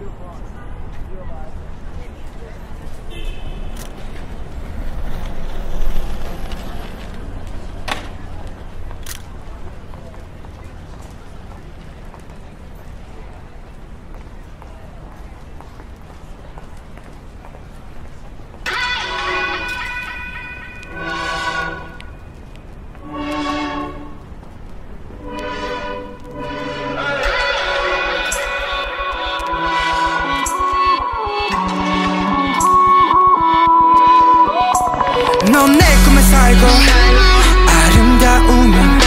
You're alive. You're. 살고 아름다우면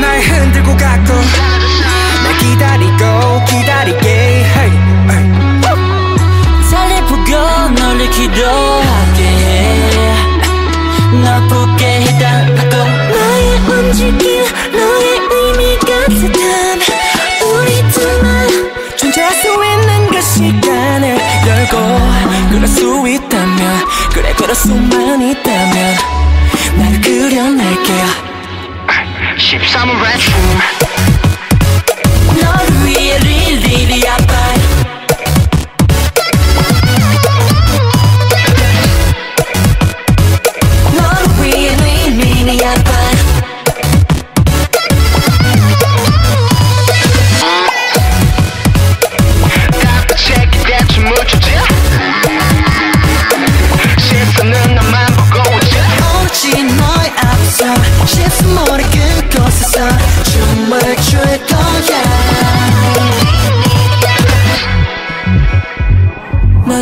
날 흔들고 가고 날 기다리고 기다리게. 잘 예쁘고 널 기도하게. 해널 붙게 해달라고. 나의 움직임 너의 의미 같았던 우리 둘만 존재할 수 있는 그 시간을 열고 그럴 수 있다면 그래 그럴 수만 있다면 나를 그려낼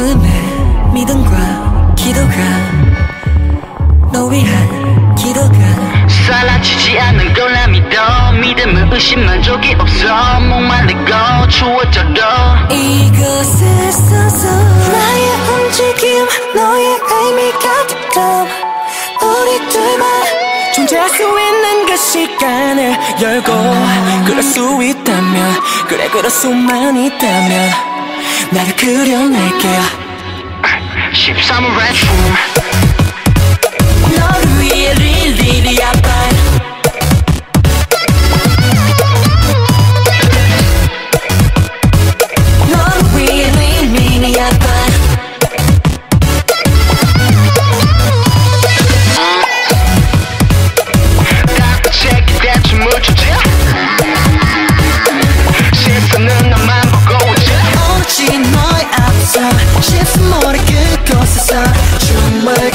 마음에 믿음과 기도가 너 위한 기도가 사라지지 않는 걸나 믿어. 믿음은 의심 만족이 없어. 목말리고 추워져도. 이곳에 서서 나의 움직임 너의 의미 같았던 우리 둘만 존재할 수 있는 그 시간을 열고 그럴 수 있다면 그래 그럴 수만 있다면 나를 그려낼게요 13월 래춤 너를 위해 릴리리 아빠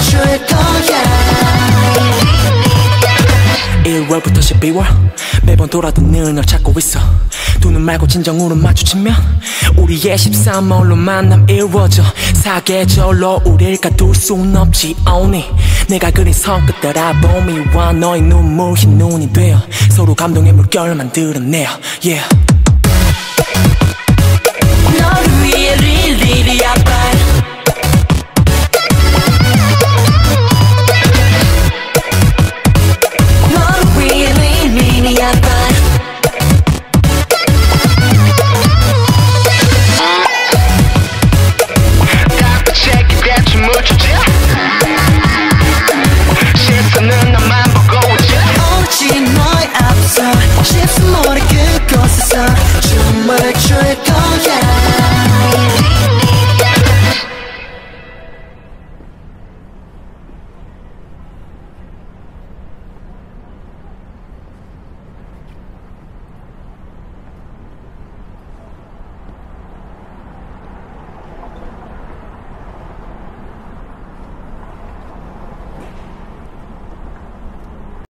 출 거야. 1월부터 12월 매번 돌아도 늘 널 찾고 있어. 두 눈 말고 진정으로 마주치면 우리의 13월로 만남 이루어져. 사계절로 우릴 가둘 순 없지 only. 내가 그린 손끝 알아봄이와 너의 눈물 흰 눈이 되어 서로 감동의 물결 만들어내요 yeah